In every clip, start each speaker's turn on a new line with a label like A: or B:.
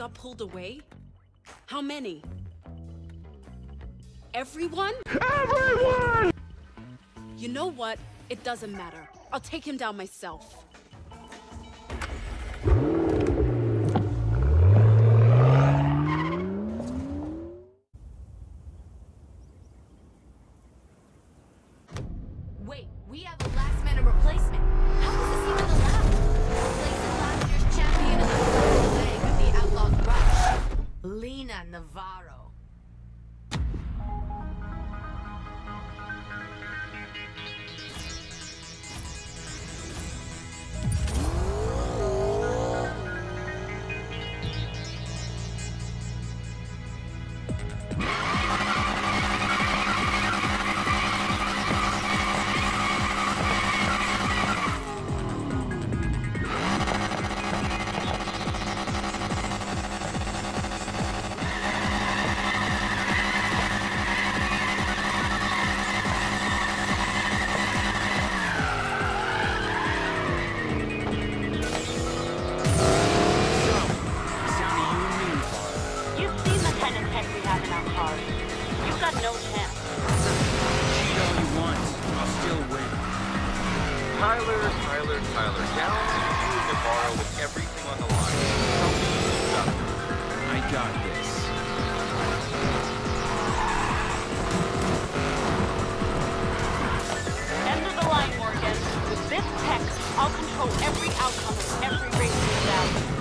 A: got pulled away? How many? Everyone?
B: Everyone!
A: You know what? It doesn't matter. I'll take him down myself.
C: Tyler, Tyler, Tyler, down to Navarro with everything on the line.
D: I got this.
E: End of the line, Morgan. With this tech, I'll control every outcome of every race in the valley.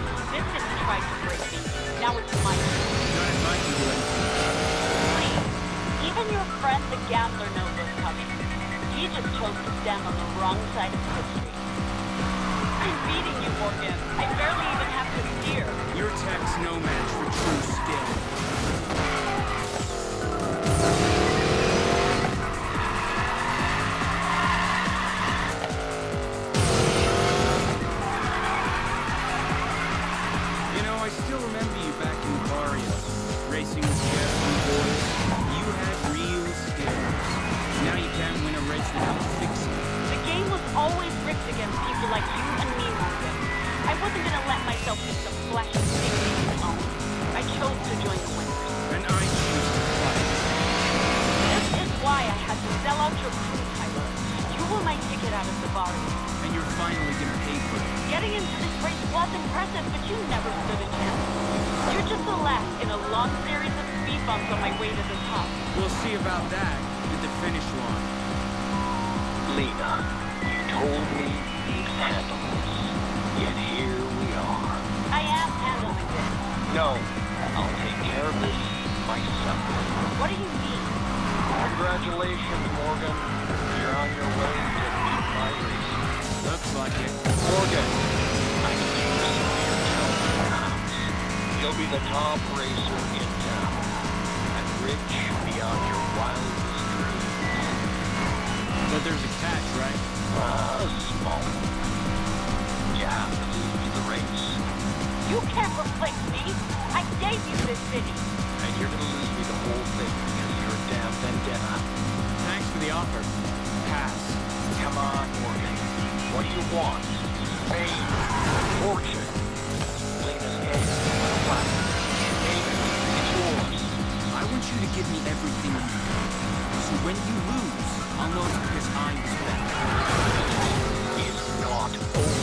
E: Always against people like you and me, Morgan. I wasn't gonna let myself get some flash of dignity alone. I chose to join the winners.
D: And I choose to fight.
E: This is why I had to sell out your crew, Tyler. You were my ticket out of the bar.
D: And you're finally gonna pay for it.
E: Getting into this race was impressive, but you never stood a chance. You're just the last in a long series of speed bumps on my way to the top.
D: We'll see about that at the finish line.
C: Lina, you told me you'd handle this. Yet here we are.
E: I am handling this.
C: No, I'll take care of this myself.
E: What do you mean?
C: Congratulations, Morgan. You're on your way to beat my race.
D: Looks like it.
C: Morgan, I can use some of your telephone. You'll be the top racer in town. And rich beyond your
E: can't replace me. I gave you this city.
C: And you're gonna lose me the whole thing because of your damn vendetta.
D: Thanks for the offer. Pass.
C: Come on, Morgan. What do you want? Fame? Fortune? Lina's head? What? Name it. It's yours.
D: I want you to give me everything you have. So when you lose, I'll know it's because I was better.
C: It's not over.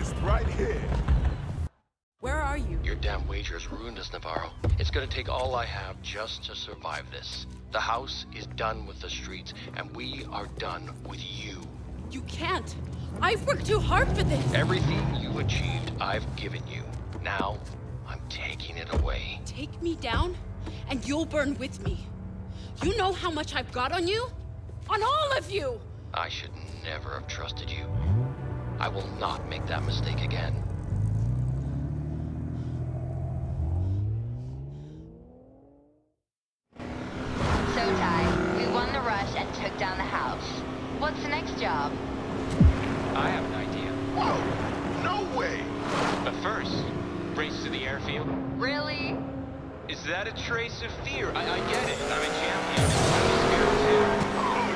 B: World's right here.
A: Where are you?
C: Your damn wagers ruined us, Navarro. It's gonna take all I have just to survive this. The house is done with the streets, and we are done with you.
A: You can't. I've worked too hard for this.
F: Everything you achieved, I've given you. Now, I'm taking it away.
A: Take me down, and you'll burn with me. You know how much I've got on you? On all of you!
F: I should never have trusted you. I will not make that mistake again.
G: So, Ty, we won the rush and took down the house. What's the next job?
H: I have an idea.
B: Whoa! No way!
H: But first, race to the airfield.
G: Really?
H: Is that a trace of fear? I, I get it. I'm a champion. I'm scared too.
B: Oh,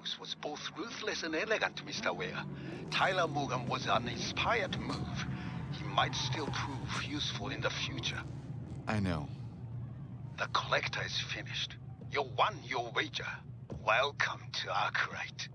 I: house was both ruthless and elegant, Mr. Weir. Tyler Morgan was an inspired move. He might still prove useful in the future.
J: I know.
I: The collector is finished. You won your wager. Welcome to Arkwright.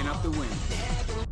H: Racking up the wins.